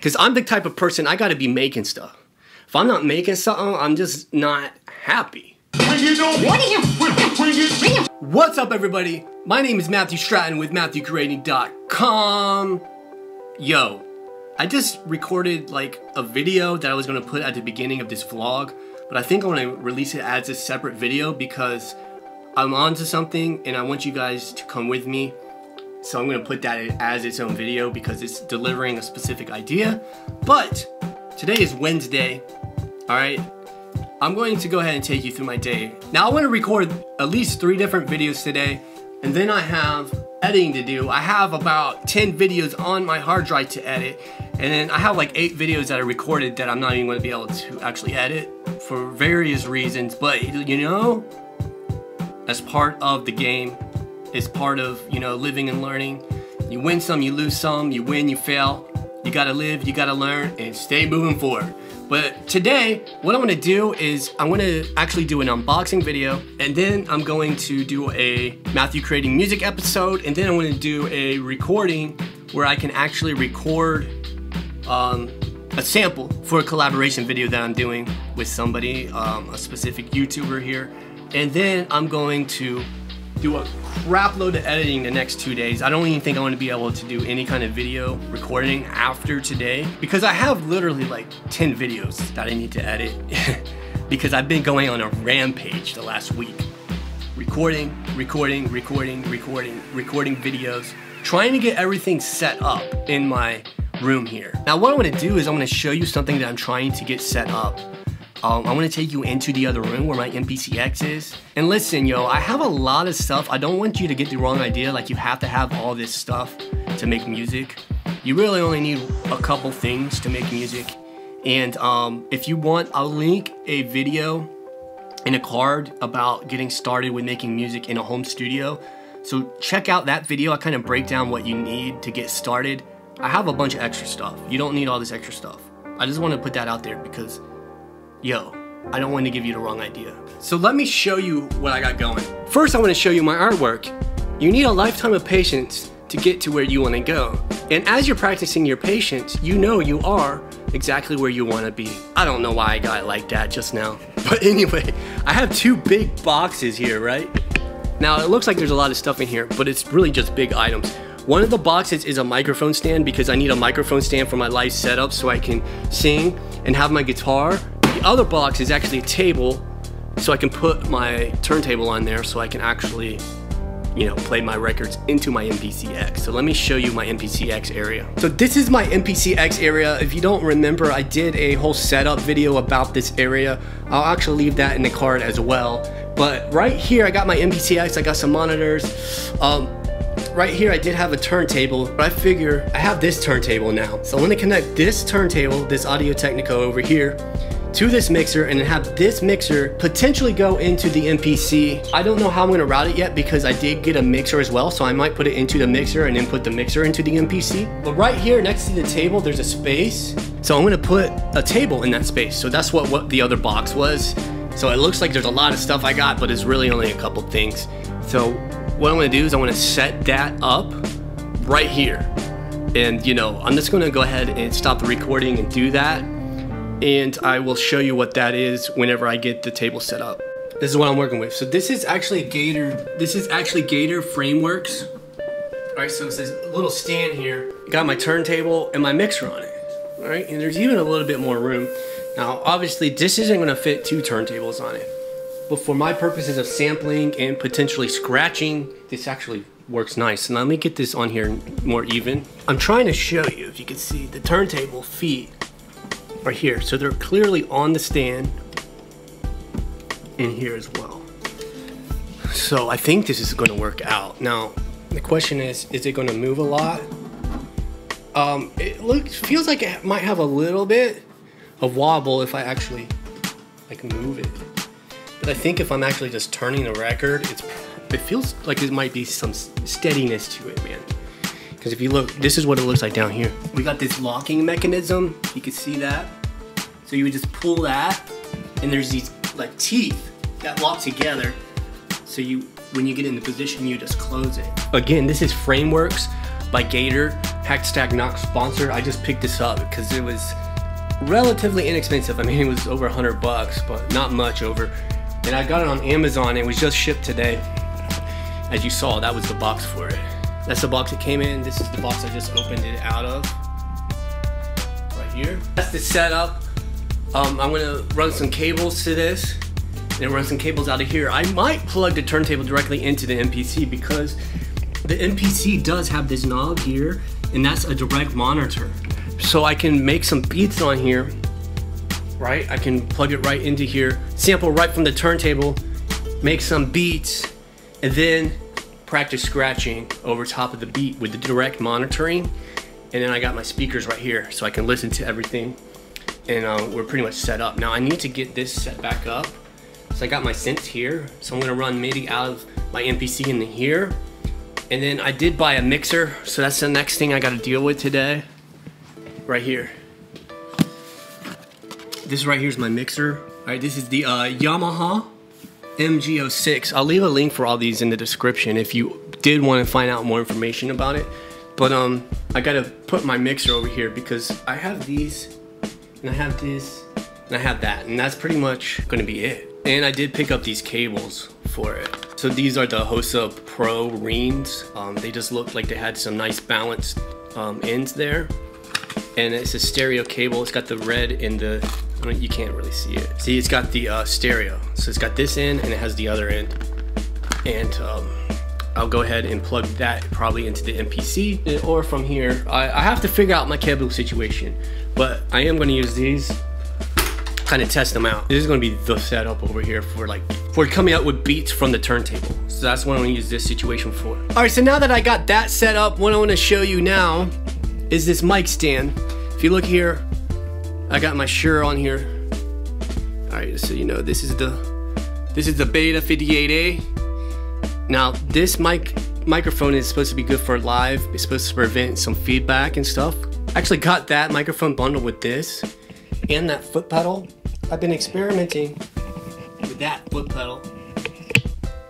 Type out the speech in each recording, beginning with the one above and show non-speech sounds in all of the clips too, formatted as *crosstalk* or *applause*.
Because I'm the type of person I gotta be making stuff. If I'm not making something, I'm just not happy. What's up, everybody? My name is Matthew Stratton with MatthewCreating.com. Yo, I just recorded like a video that I was gonna put at the beginning of this vlog, but I think I'm gonna release it as a separate video because I'm onto something and I want you guys to come with me. So I'm gonna put that as its own video because it's delivering a specific idea. But today is Wednesday, all right? I'm going to go ahead and take you through my day. Now I want to record at least three different videos today, and then I have editing to do. I have about 10 videos on my hard drive to edit, and then I have like eight videos that I recorded that I'm not even going to be able to actually edit for various reasons, but you know, as part of the game. It's part of, you know, living and learning. You win some, you lose some, you win, you fail. You gotta live, you gotta learn, and stay moving forward. But today, what I'm gonna do is I'm gonna actually do an unboxing video, and then I'm going to do a Matthew Creating Music episode, and then I'm gonna do a recording where I can actually record um, a sample for a collaboration video that I'm doing with somebody, um, a specific YouTuber here. And then I'm going to do a crap load of editing the next two days. I don't even think I'm gonna be able to do any kind of video recording after today because I have literally like 10 videos that I need to edit *laughs* because I've been going on a rampage the last week. Recording, recording, recording, recording, recording videos, trying to get everything set up in my room here. Now what I'm gonna do is I'm gonna show you something that I'm trying to get set up um, I'm gonna take you into the other room where my MPC-X is. And listen, yo, I have a lot of stuff. I don't want you to get the wrong idea, like you have to have all this stuff to make music. You really only need a couple things to make music. And um, if you want, I'll link a video in a card about getting started with making music in a home studio. So check out that video. I kind of break down what you need to get started. I have a bunch of extra stuff. You don't need all this extra stuff. I just want to put that out there because yo, I don't want to give you the wrong idea. So let me show you what I got going. First, I want to show you my artwork. You need a lifetime of patience to get to where you want to go. And as you're practicing your patience, you know you are exactly where you want to be. I don't know why I got it like that just now. *laughs* But anyway, I have two big boxes here, right? Now, it looks like there's a lot of stuff in here, but it's really just big items. One of the boxes is a microphone stand because I need a microphone stand for my live setup so I can sing and have my guitar the other box is actually a table, so I can put my turntable on there so I can actually, you know, play my records into my MPC-X. So let me show you my MPC-X area. So this is my MPC-X area. If you don't remember, I did a whole setup video about this area. I'll actually leave that in the card as well. But right here, I got my MPCX, I got some monitors. Um, right here I did have a turntable, but I figure I have this turntable now. So I'm gonna connect this turntable, this Audio Technica over here, to this mixer and have this mixer potentially go into the MPC. I don't know how I'm gonna route it yet because I did get a mixer as well, so I might put it into the mixer and then put the mixer into the MPC. But right here next to the table, there's a space. So I'm gonna put a table in that space. So that's what, what the other box was. So it looks like there's a lot of stuff I got, but it's really only a couple things. So what I'm gonna do is I'm gonna set that up right here. And you know, I'm just gonna go ahead and stop the recording and do that and I will show you what that is whenever I get the table set up. This is what I'm working with. So this is actually Gator, this is actually Gator Frameworks. All right, so it's this little stand here. Got my turntable and my mixer on it. All right, and there's even a little bit more room. Now, obviously this isn't gonna fit two turntables on it. But for my purposes of sampling and potentially scratching, this actually works nice. And let me get this on here more even. I'm trying to show you, if you can see, the turntable feet are here. So they're clearly on the stand in here as well. So I think this is going to work out. Now, the question is, is it going to move a lot? Um, it looks, feels like it might have a little bit of wobble if I actually like move it. But I think if I'm actually just turning the record, it's it feels like it might be some steadiness to it, man. Because if you look, this is what it looks like down here. We got this locking mechanism. You can see that. So you would just pull that, and there's these like teeth that lock together. So you, when you get in the position, you just close it. Again, this is Frameworks by Gator. hashtag not sponsor. I just picked this up because it was relatively inexpensive. I mean, it was over 100 bucks, but not much over. And I got it on Amazon. It was just shipped today. As you saw, that was the box for it. That's the box it came in. This is the box I just opened it out of. Right here. That's the setup. Um, I'm gonna run some cables to this and run some cables out of here. I might plug the turntable directly into the MPC because the MPC does have this knob here and that's a direct monitor. So I can make some beats on here, right? I can plug it right into here, sample right from the turntable, make some beats, and then practice scratching over top of the beat with the direct monitoring. And then I got my speakers right here so I can listen to everything. And uh, we're pretty much set up. Now I need to get this set back up. So I got my synth here. So I'm gonna run MIDI out of my MPC into here. And then I did buy a mixer. So that's the next thing I gotta deal with today. Right here. This right here is my mixer. All right, this is the uh, Yamaha MG06. I'll leave a link for all these in the description if you did want to find out more information about it. But um, I gotta put my mixer over here because I have these, and I have this, and I have that, and that's pretty much gonna be it. And I did pick up these cables for it. So these are the Hosa Pro REANs. Um, they just looked like they had some nice balanced um, ends there. And it's a stereo cable. It's got the red and the, you can't really see it. See, it's got the uh, stereo. So it's got this end and it has the other end. And um, I'll go ahead and plug that probably into the MPC or from here. I, I have to figure out my cable situation, but I am gonna use these kind of test them out. This is gonna be the setup over here for like, for coming out with beats from the turntable. So that's what I'm gonna use this situation for. All right, so now that I got that set up, what I wanna show you now is this mic stand. If you look here, I got my shirt on here. All right, so you know, this is the, this is the Beta 58A. Now, this mic microphone is supposed to be good for live. It's supposed to prevent some feedback and stuff. I actually got that microphone bundle with this and that foot pedal I've been experimenting with that foot pedal,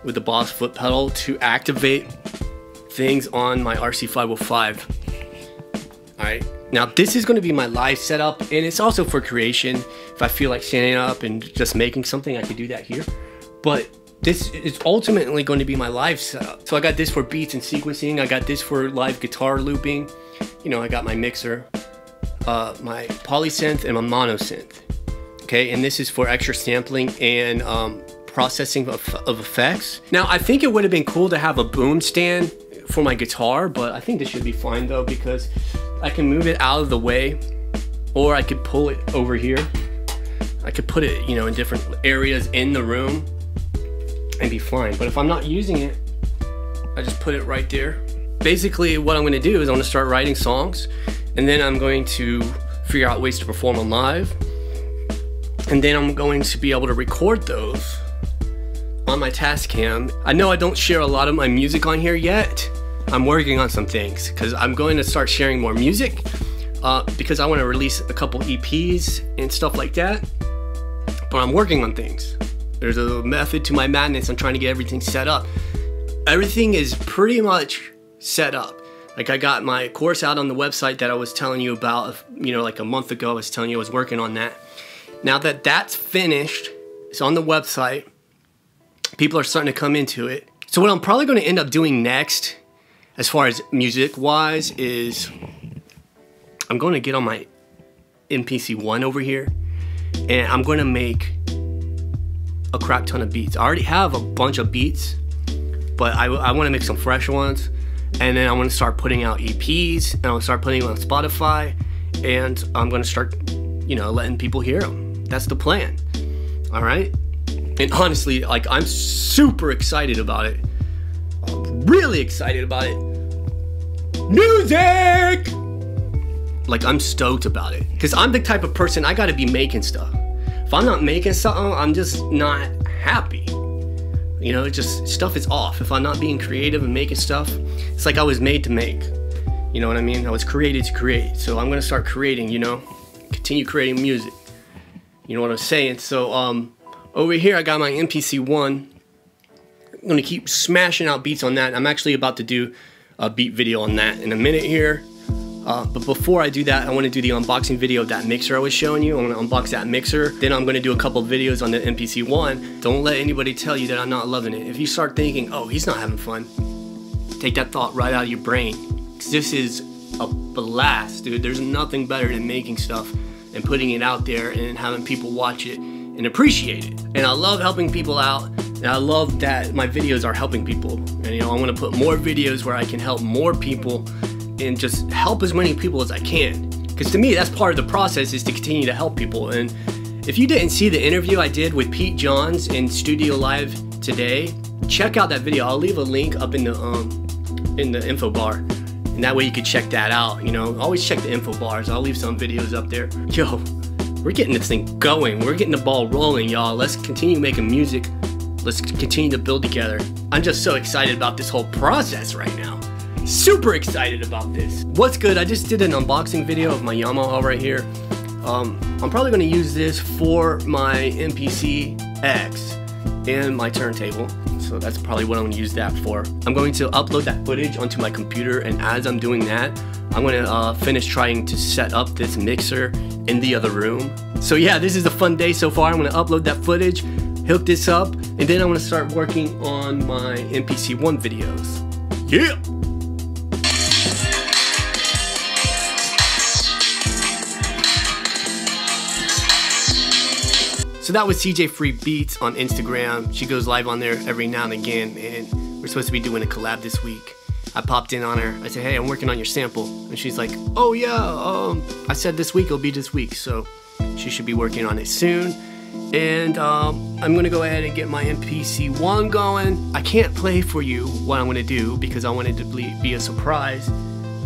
with the Boss foot pedal to activate things on my RC505. All right, now this is gonna be my live setup and it's also for creation. If I feel like standing up and just making something, I could do that here. But this is ultimately going to be my live setup. So I got this for beats and sequencing. I got this for live guitar looping. You know, I got my mixer, uh, my polysynth and my monosynth okay? And this is for extra sampling and um, processing of, of effects. Now, I think it would have been cool to have a boom stand for my guitar, but I think this should be fine though because I can move it out of the way or I could pull it over here. I could put it, you know, in different areas in the room and be fine. But if I'm not using it, I just put it right there. Basically, what I'm gonna do is I'm gonna start writing songs and then I'm going to figure out ways to perform them live and then I'm going to be able to record those on my Tascam. I know I don't share a lot of my music on here yet. I'm working on some things because I'm going to start sharing more music uh, because I want to release a couple EPs and stuff like that. But I'm working on things. There's a method to my madness. I'm trying to get everything set up. Everything is pretty much set up. Like I got my course out on the website that I was telling you about, you know, like a month ago. I was telling you I was working on that. Now that that's finished, it's on the website. People are starting to come into it. So what I'm probably going to end up doing next, as far as music wise, is I'm going to get on my MPC one over here, and I'm going to make a crap ton of beats. I already have a bunch of beats, but I, I want to make some fresh ones, and then I want to start putting out EPs, and I'll start putting them on Spotify, and I'm going to start, you know, letting people hear them. That's the plan. All right? And honestly, like I'm super excited about it. Really excited about it. Music! Like I'm stoked about it. Cause I'm the type of person I gotta be making stuff. If I'm not making something, I'm just not happy. You know, just stuff is off. If I'm not being creative and making stuff, it's like I was made to make. You know what I mean? I was created to create. So I'm gonna start creating, you know, continue creating music. You know what I'm saying? So um, over here I got my MPC-1. I'm gonna keep smashing out beats on that. I'm actually about to do a beat video on that in a minute here. Uh, but before I do that, I want to do the unboxing video of that mixer I was showing you. I'm going to unbox that mixer. Then I'm going to do a couple videos on the MPC One. Don't let anybody tell you that I'm not loving it. If you start thinking, oh, he's not having fun, take that thought right out of your brain. Because this is a blast, dude. There's nothing better than making stuff and putting it out there and having people watch it and appreciate it. And I love helping people out. And I love that my videos are helping people. And you know, I want to put more videos where I can help more people and just help as many people as I can. Because to me, that's part of the process is to continue to help people. And if you didn't see the interview I did with Pete Johns in Studio Live today, check out that video. I'll leave a link up in the um, in the info bar. And that way you can check that out. You know, always check the info bars. I'll leave some videos up there. Yo, we're getting this thing going. We're getting the ball rolling, y'all. Let's continue making music. Let's continue to build together. I'm just so excited about this whole process right now. Super excited about this. What's good? I just did an unboxing video of my Yamaha right here. Um, I'm probably going to use this for my MPC X and my turntable. So that's probably what I'm to use that for. I'm going to upload that footage onto my computer and as I'm doing that, I'm going to uh, finish trying to set up this mixer in the other room. So yeah, this is a fun day so far. I'm to upload that footage, hook this up, and then I'm to start working on my MPC One videos. Yeah! So that was CJ Free Beats on Instagram. She goes live on there every now and again, and we're supposed to be doing a collab this week. I popped in on her. I said, "Hey, I'm working on your sample," and she's like, "Oh yeah, um, I said this week it'll be this week, so she should be working on it soon." And um, I'm gonna go ahead and get my MPC one going. I can't play for you what I'm gonna do because I wanted to be a surprise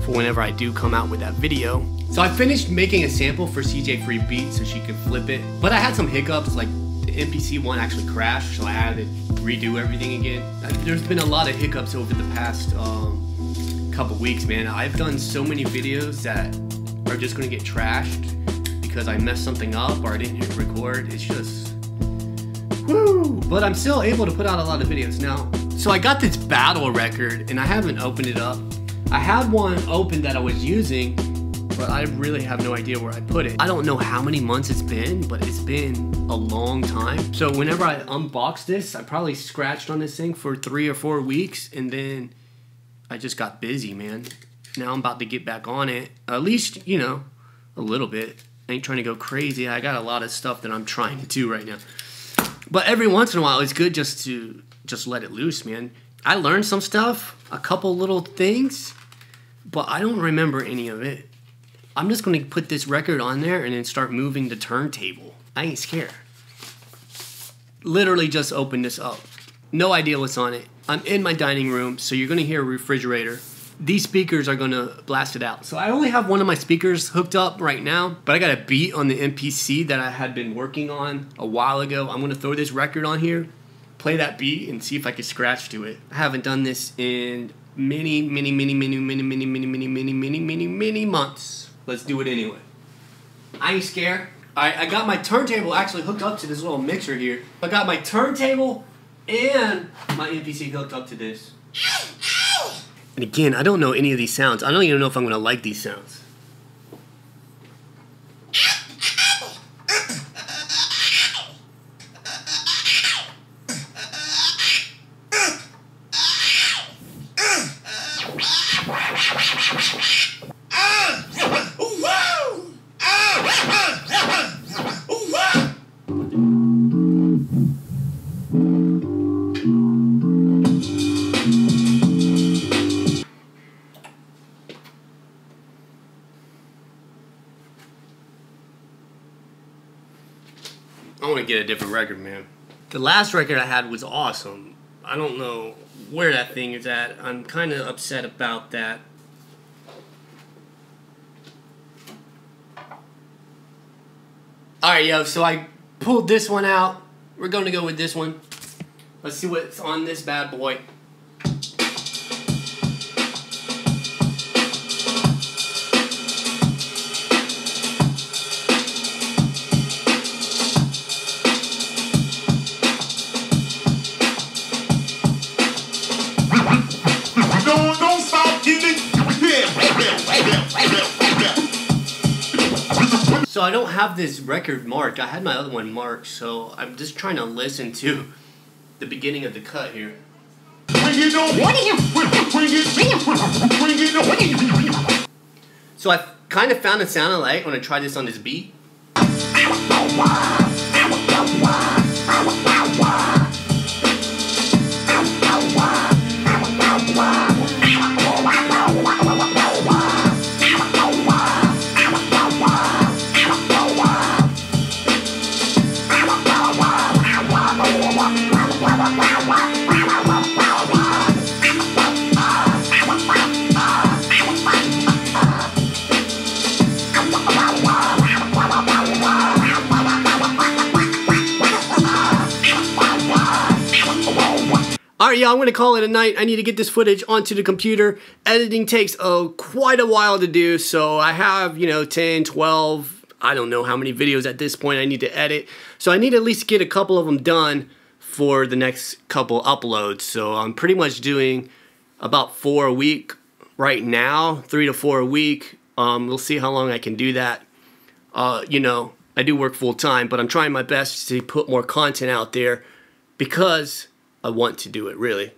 for whenever I do come out with that video. So I finished making a sample for CJ Free Beat so she could flip it, but I had some hiccups like the MPC one actually crashed, so I had to redo everything again. There's been a lot of hiccups over the past um, couple weeks, man. I've done so many videos that are just gonna get trashed because I messed something up or I didn't hit record. It's just, woo! But I'm still able to put out a lot of videos now. So I got this battle record and I haven't opened it up. I had one open that I was using, but I really have no idea where I put it. I don't know how many months it's been, but it's been a long time. So whenever I unboxed this, I probably scratched on this thing for three or four weeks, and then I just got busy, man. Now I'm about to get back on it. At least, you know, a little bit. I ain't trying to go crazy. I got a lot of stuff that I'm trying to do right now. But every once in a while, it's good just to just let it loose, man. I learned some stuff, a couple little things, but I don't remember any of it. I'm just going to put this record on there and then start moving the turntable. I ain't scared. Literally just open this up. No idea what's on it. I'm in my dining room, so you're going to hear a refrigerator. These speakers are to blast it out. So I only have one of my speakers hooked up right now, but I got a beat on the MPC that I had been working on a while ago. I'm to throw this record on here, play that beat, and see if I can scratch to it. I haven't done this in many, many, many, many, many, many, many, many, many, many, many, many months. Let's do it anyway. I ain't scared. I, I got my turntable actually hooked up to this little mixer here. I got my turntable and my MPC hooked up to this. And again, I don't know any of these sounds. I don't even know if I'm going to like these sounds. To get a different record, man. The last record I had was awesome. I don't know where that thing is at. I'm kind of upset about that. Alright, yo, so I pulled this one out. We're going to go with this one. Let's see what's on this bad boy. So I don't have this record marked. I had my other one marked, so I'm just trying to listen to the beginning of the cut here. So I kind of found a sound I like when I tried this on this beat. Alright, y'all, I'm going to call it a night. I need to get this footage onto the computer. Editing takes oh, quite a while to do, so I have, you know, 10, 12, I don't know how many videos at this point I need to edit. So I need to at least get a couple of them done for the next couple uploads. So I'm pretty much doing about four a week right now, three to four a week. Um, we'll see how long I can do that. Uh, you know, I do work full time, but I'm trying my best to put more content out there because I want to do it, really.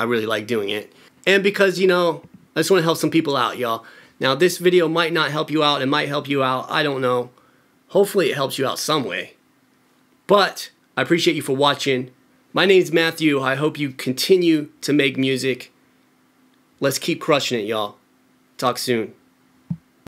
I really like doing it. And because, you know, I just want to help some people out, y'all. Now, this video might not help you out. It might help you out. I don't know. Hopefully, it helps you out some way. But I appreciate you for watching. My name's Matthew. I hope you continue to make music. Let's keep crushing it, y'all. Talk soon.